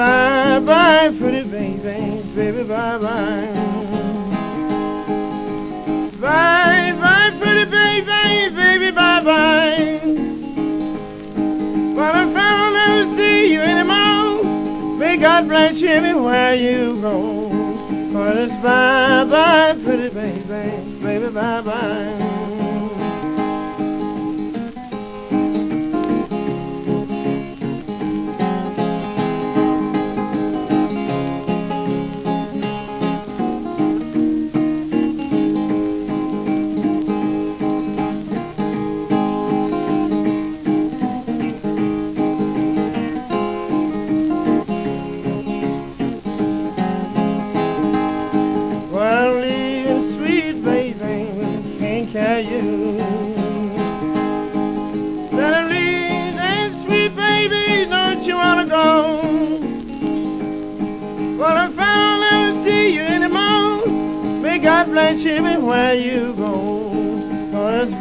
bye bye, pretty baby, baby bye bye. Bye bye, pretty baby, baby bye bye. But I'm I'll never see you anymore. May God bless you everywhere you go. But it's bye bye, pretty baby, baby bye bye. Can't you. That I'm sweet baby, don't you wanna go? Well, I found I'll never see you anymore. May God bless you everywhere you go. Oh, it's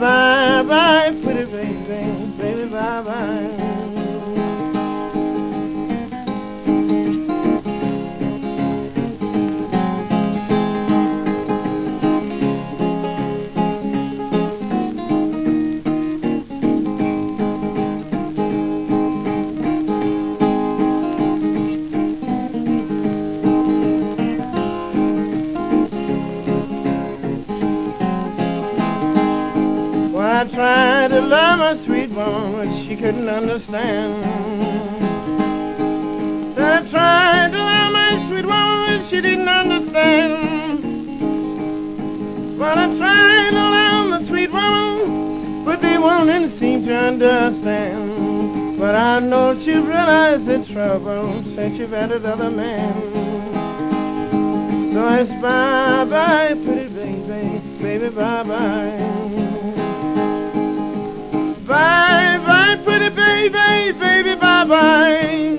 I tried to love my sweet woman, but she couldn't understand. I tried to love my sweet woman, but she didn't understand. But I tried to love my sweet woman, but they won't seem to understand. But I know she realized the trouble since you've had another man. So it's bye-bye, pretty baby, baby, bye-bye. Baby, baby, bye bye.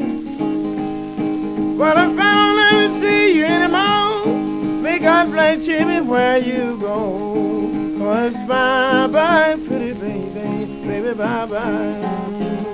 Well, I found I'll never see you anymore. May God bless you everywhere you go. Cause bye bye, pretty baby, baby, bye bye.